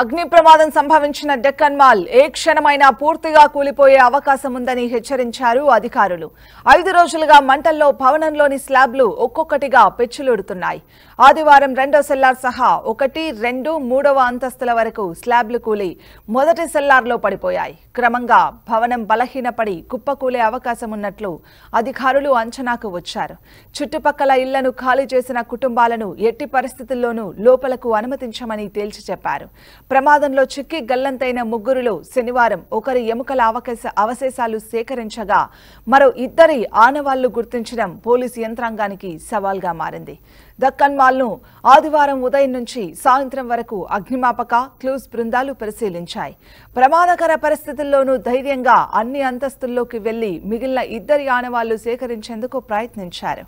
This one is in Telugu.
అగ్ని ప్రమాదం సంభవించిన డెక్కన్ మాల్ ఏ క్షణమైనా పూర్తిగా కూలిపోయే అవకాశం ఉందని హెచ్చరించారు అధికారులు. ఐదు రోజులుగా మంటల్లో భవనంలోని స్లాబ్లు ఒక్కొక్కటిగా పెచ్చులుడుతున్నాయి. ఆదివారం రెండో సెల్లార్ సహా ఒకటి రెండు మూడవ అంతస్తుల వరకు స్లాబ్లు కూలి మొదటి సెల్లార్లో పడిపోయాయి. క్రమంగా భవనం బలహీనపడి కుప్పకూలే అవకాశం ఉన్నట్లు అధికారులు అంచనాకు వచ్చారు. చుట్టుపక్కల ఇళ్ళను ఖాళీ చేసిన కుటుంబాలను ఎట్టి పరిస్థితుల్లోనూ లోపలకు అనుమతించమని తేల్చి చెప్పారు. ప్రమాదంలో చిక్కి గల్లంతైన ముగ్గురులో శనివారం ఒకరి ఎముకల అవకాశ అవశేషాలు సేకరించగా మరో ఇద్దరి ఆనవాళ్ళు గుర్తించడం పోలీసు యంత్రాంగానికి సవాల్గా మారింది. దక్కన్ మాల్ను ఆదివారం ఉదయం నుంచి సాయంత్రం వరకు అగ్నిమాపక క్లూస్ బృందాలు పరిశీలించాయి. ప్రమాదకర పరిస్థితుల్లోనూ ధైర్యంగా అన్ని అంతస్తుల్లోకి వెళ్ళి మిగిలిన ఇద్దరి ఆనవాళ్ళు సేకరించేందుకు ప్రయత్నించారు.